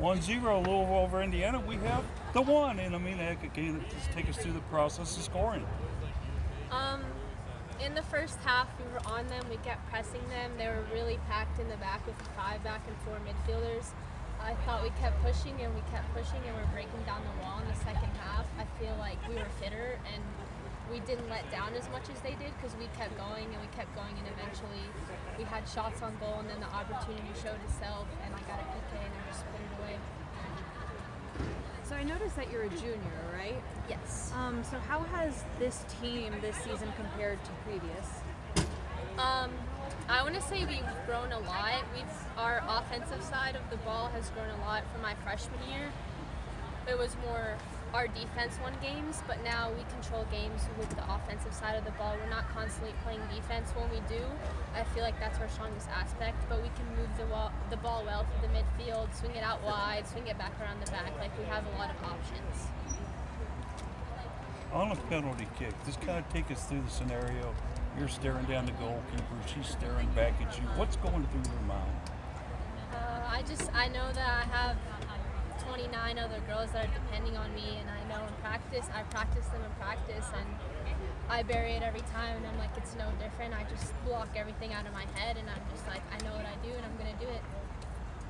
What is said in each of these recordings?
1-0 Louisville over Indiana. We have the one, and I mean, again, just take us through the process of scoring. Um, in the first half, we were on them. We kept pressing them. They were really packed in the back with five back and four midfielders. I thought we kept pushing and we kept pushing and we're breaking down the wall in the second half. I feel like we were fitter and we didn't let down as much as they did because we kept going and we kept going and eventually we had shots on goal and then the opportunity showed itself and I got a PK and I just put it away. So I noticed that you're a junior, right? Yes. Um, so how has this team this season compared to previous? Um, I want to say we've grown a lot. We've our offensive side of the ball has grown a lot from my freshman year. It was more our defense won games, but now we control games with the offensive side of the ball. We're not constantly playing defense when we do. I feel like that's our strongest aspect, but we can move the, wall, the ball well to the midfield, swing it out wide, swing it back around the back. Like we have a lot of options. On a penalty kick, just kind of take us through the scenario. You're staring down the goalkeeper, she's staring back at you. What's going through your mind? Uh, I just I know that I have 29 other girls that are depending on me, and I know in practice I practice them in practice, and I bury it every time, and I'm like it's no different. I just block everything out of my head, and I'm just like I know what I do, and I'm gonna do it.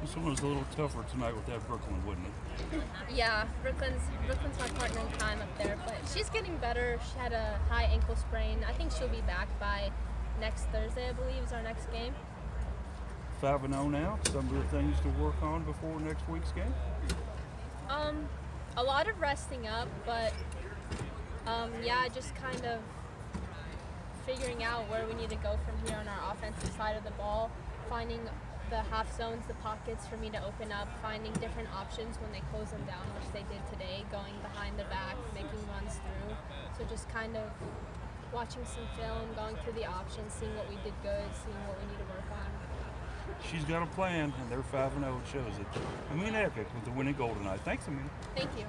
This one was a little tougher tonight with that Brooklyn, wouldn't it? Yeah, Brooklyn's Brooklyn's my partner in crime up there, but she's getting better. She had a high ankle sprain. I think she'll be back by next Thursday, I believe, is our next game. 5 and 0 now. Some of the things to work on before next week's game. Um, a lot of resting up, but um, yeah, just kind of figuring out where we need to go from here on our offensive side of the ball, finding the half zones, the pockets for me to open up, finding different options when they close them down, which they did today, going behind the back, making runs through. So just kind of watching some film, going through the options, seeing what we did good, seeing what we need to work on. She's got a plan, and they're 5 and 0. It shows it. Emina Ekic with the winning goal tonight. Thanks, Emina. Thank you.